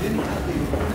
dele, cadê?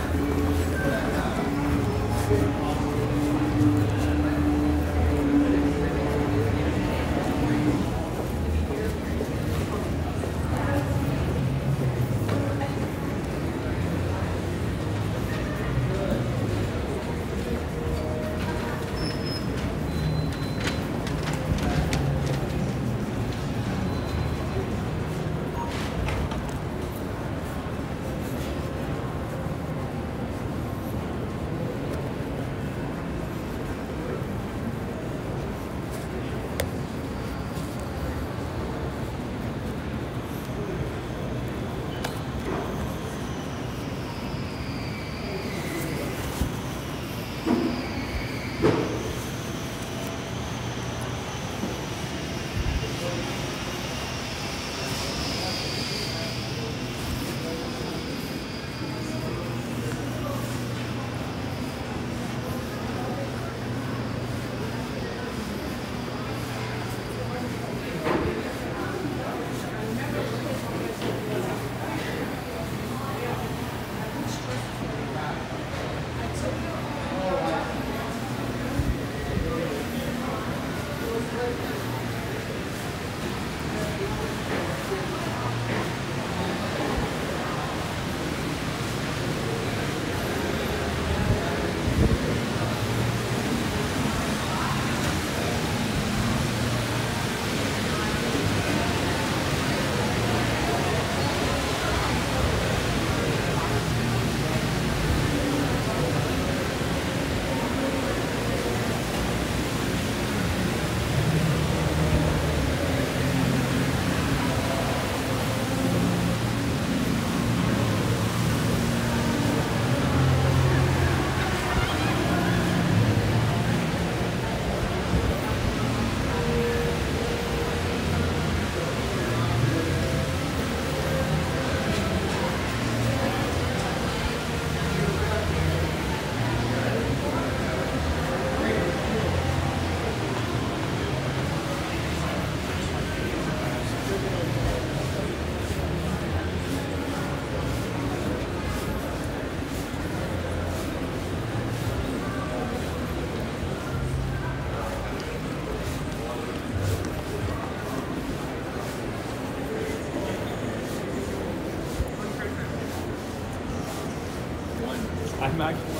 Max.